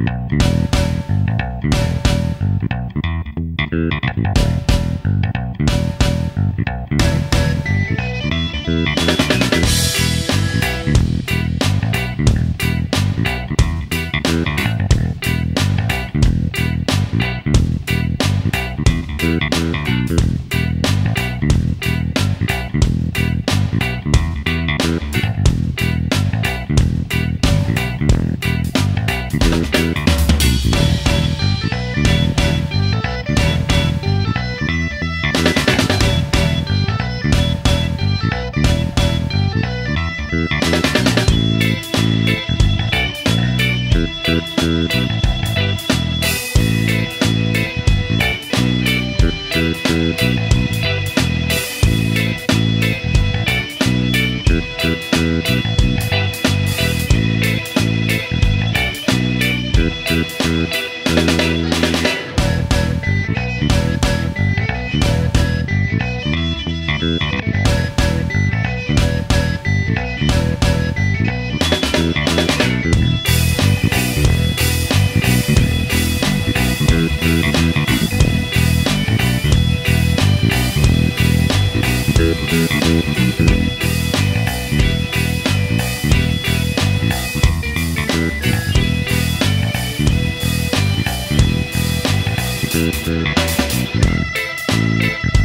Música Thank Thank you.